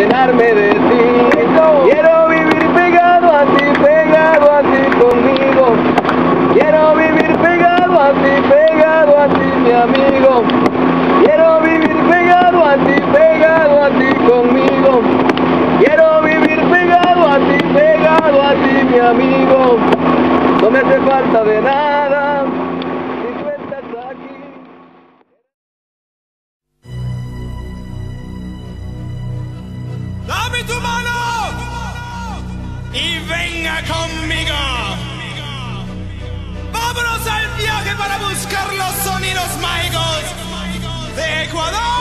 llenarme de ti. Quiero vivir pegado a ti, pegado a ti conmigo. Quiero vivir pegado a ti, pegado a ti, mi amigo. Quiero vivir pegado a ti, pegado a ti conmigo. Quiero vivir pegado a ti, pegado a ti, mi amigo. No me hace falta de nada. Vámonos al viaje para buscar los sonidos mágicos de Ecuador.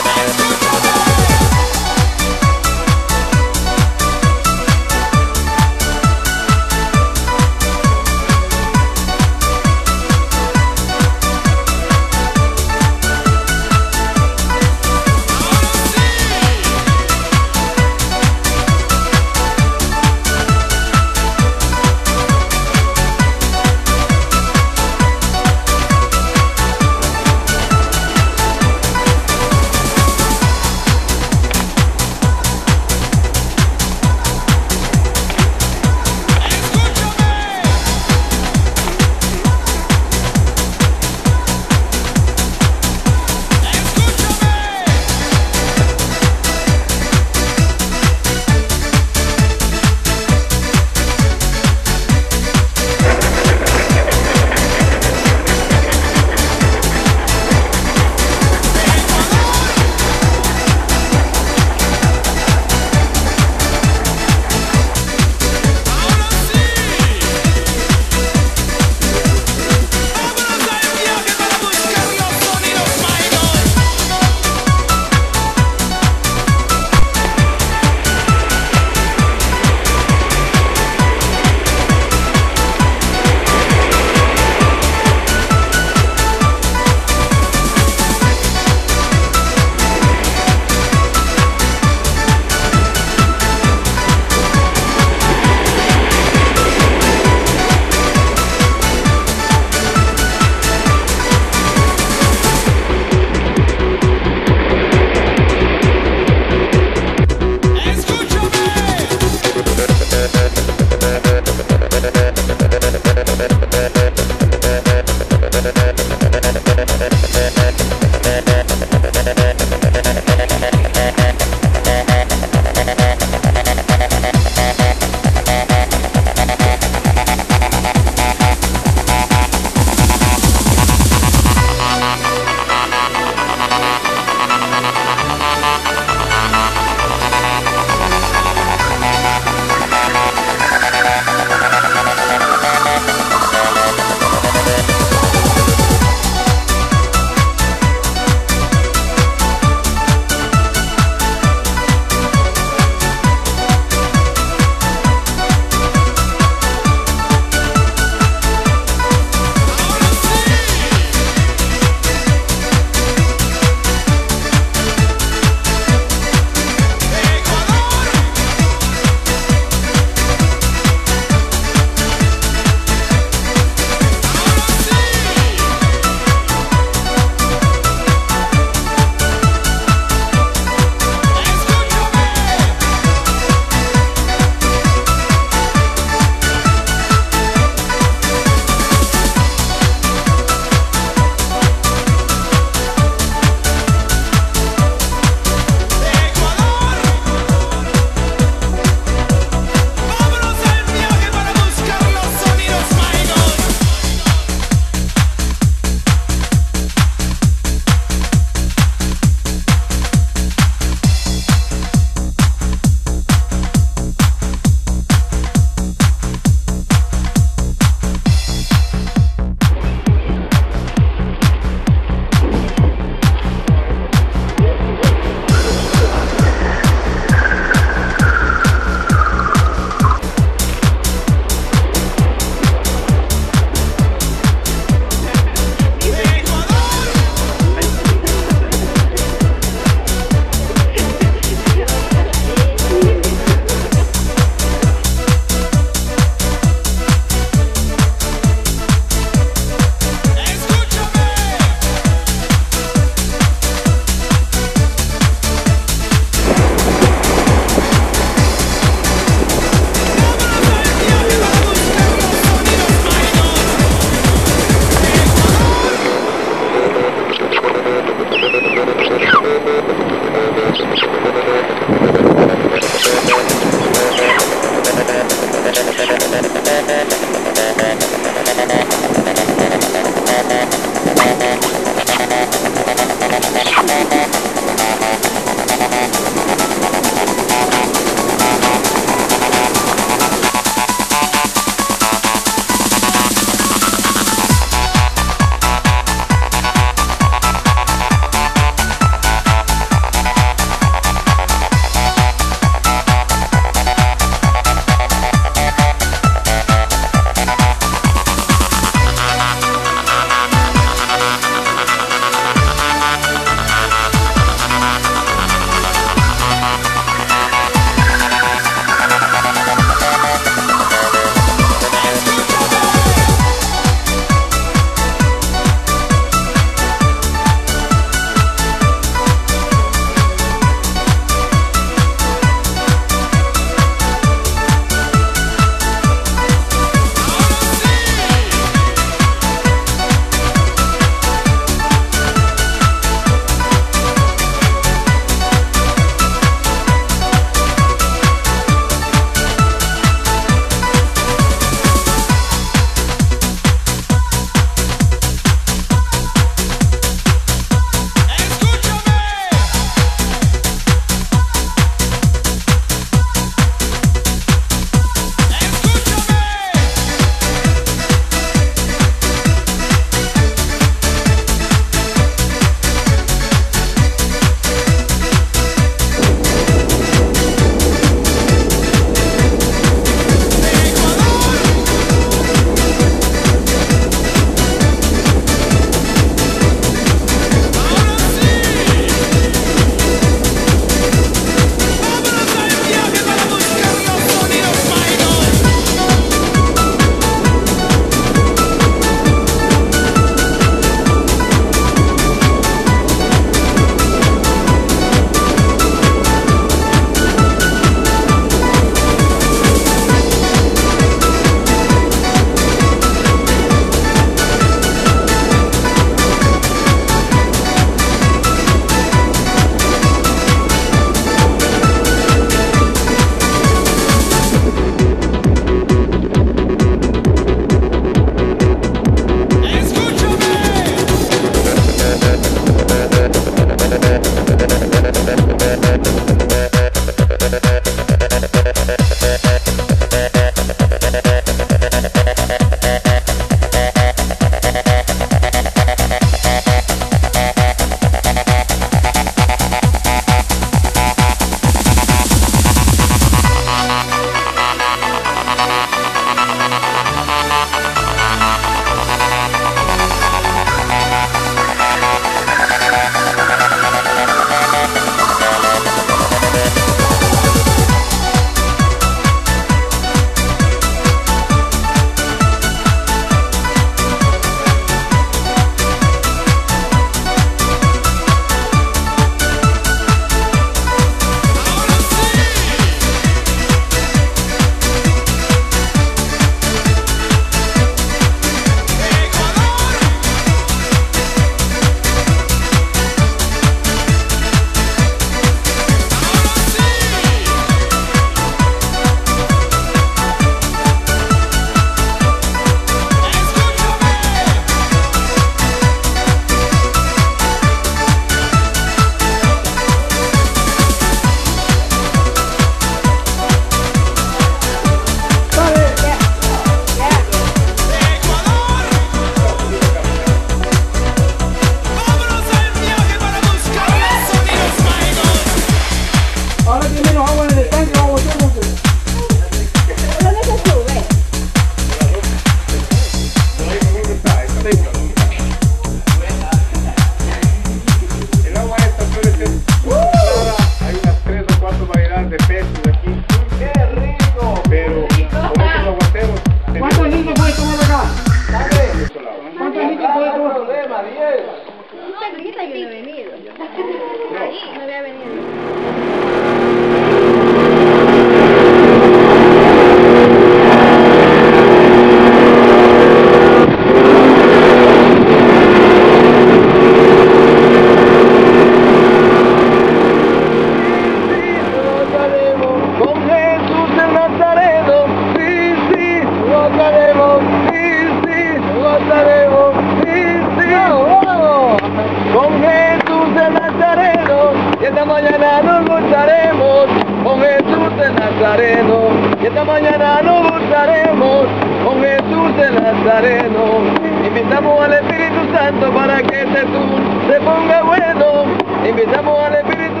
Esta mañana nos gozaremos con Jesús el Nazareno. Y esta mañana nos gozaremos con Jesús el Nazareno. Invitamos al Espíritu Santo para que Jesús se ponga bueno. Invitamos al Espíritu